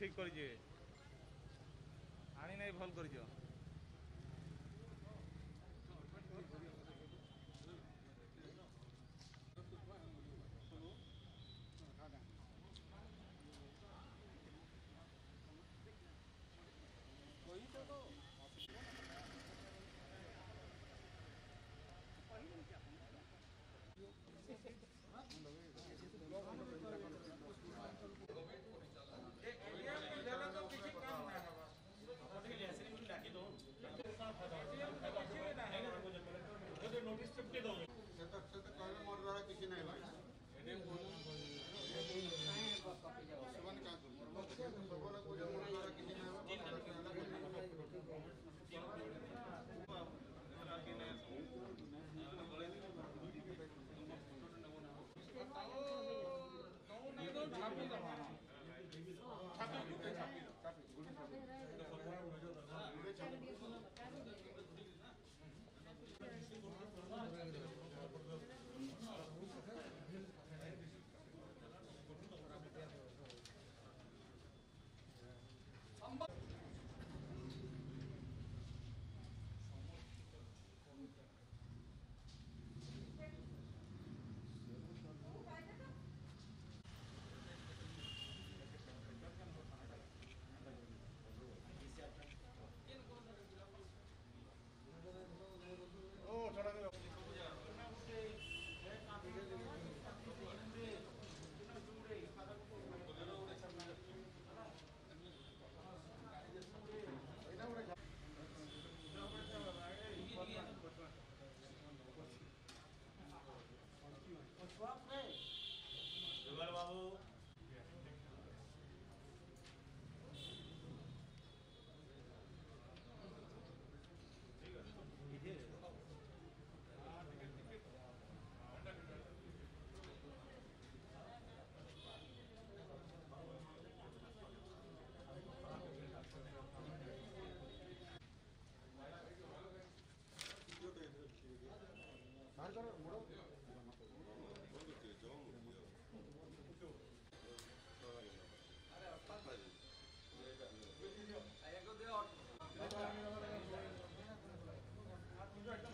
ঠিক করেছে আনি নাই ভুল করেছ सतत द्वारा किसी नहीं भाई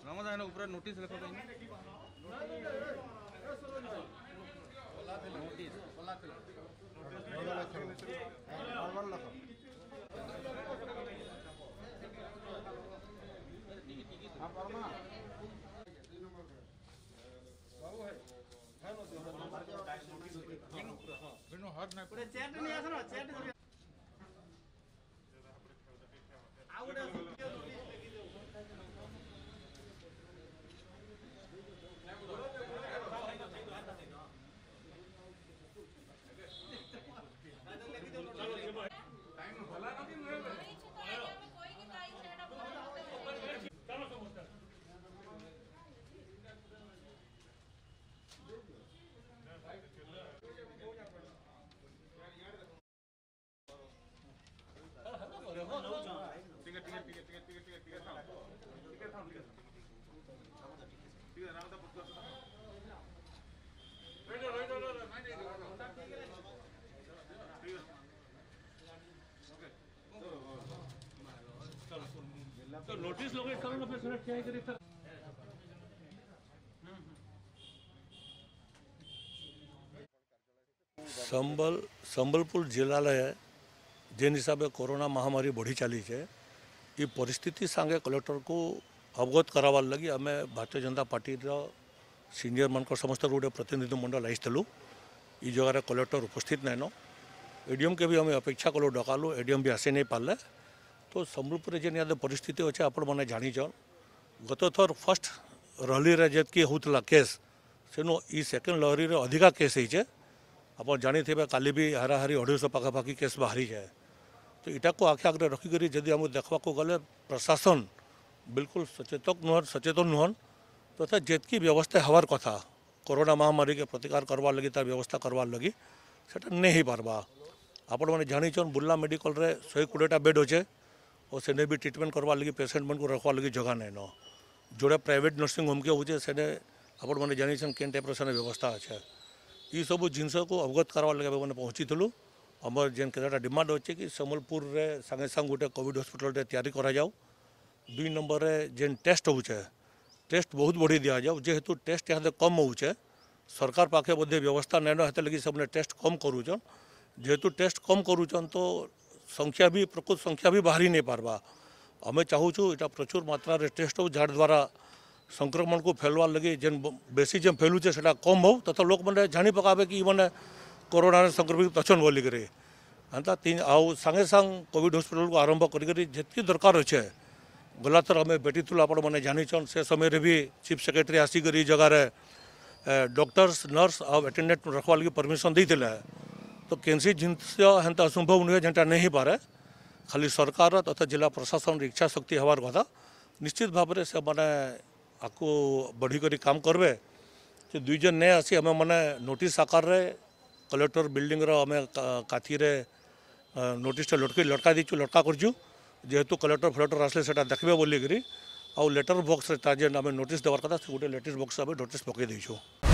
રમજાન ઉપર નોટિસ લખો તો નોટિસ નોટિસ નોટિસ લખો ചേട്ടൻ तो संबल संबलपुर जिला जेन हिसाब कोरोना महामारी बढ़ी चली है ये परिस्थिति सागे कलेक्टर को अवगत करावार लगी आम भारतीय जनता पार्टी सीनियर मान समस्त गोटे प्रतिनिधिमंडल आईलु य जगार कलेक्टर उपस्थित नाइन एडीएम के भी हमें अपेक्षा कलु डकालु एडीएम भी आसी नहीं पारे तो सम्बलपुर जेन आदि पिस्थित अच्छे आप जाचन गत थर फर्स्ट रही जी होता केस सेनु येकेंड लहरी अधिका केस आप जानते हैं काली भी हाराहारी अढ़ाई शाखापाखी केस बाहरी जाए तो इटा को आखे आगे रखिक देखा गले प्रशासन बिल्कुल सचेतक नुह सचेत नुहन तथा तो जितकी व्यवस्था हवार कथा कोरोना महामारी के प्रतिकार करवा लगी तार व्यवस्था करवा लगी से नहीं पार्बा आपण मैंने जाचन बुर्ला मेडिकल शहे कोड़ेटा बेड अच्छे और सेने भी ट्रिटमेंट करवा लगी पेसेंट मान को रखवा लगी जगह नहीं न जोड़े प्राइवेट नर्सींग होम के होने आपण मैंने जाचन के टाइप रवस्था अच्छे ये सब जिनस को अवगत करवा लगे मैंने पहुँची थूँ आम जेन के डिमांड अच्छे कि समबलपुर सागे सांग गोटे कॉविड हस्पिटाटे तैयारी कराऊ नंबर रे जेन टेस्ट हो टेस्ट बहुत बढ़ी दि जाऊ जेहेतु टेस्ट यहाँ कम हो सरकार पाखे बोधे व्यवस्था नैन हेते लगे से टेस्ट कम करुचन जेहेतु टेस्ट कम कर तो संख्या भी प्रकृत संख्या भी बाहरी नहीं पार्बा आम चाहूँ यहाँ प्रचुर मात्र टेस्ट हो जार द्वारा संक्रमण को फैलवार लगे जेन बेसी जेन फैलूचे से कम हो तथा लोक मैंने जाणी पकाबे कि मैंने कोरोना संक्रमित अच्छे बोलिकी एंता आउ सांगे सांग कॉविड हस्पिटाल आरंभ कर दरकार अच्छे गला थर आम भेटी आप जानीचन से समय भी चीफ सेक्रेटरी आसिक जगार डक्टर्स नर्स आउ एटेडेट रखवा लगे परमिशन दे तो कैंसी जिनसा असंभव नुहे जेनटा नहीं हो पारे खाली सरकार तथा जिला प्रशासन इच्छा शक्ति हबार कथा निश्चित भाव से मैंने आपको बढ़ी करी काम करेंगे दुईज नहीं आसी आम मैंने नोटिस आकार कलेक्टर बिल्डिंग आम का नोटिस लटकई लटका देचु लटका कर जेहेतु कलेक्टर फलेक्टर आसे से देखे बोलिकी आउ लेटर बक्स में आम नोट देवार कथा गोटे लेटर बक्स में नोट पकईदेचु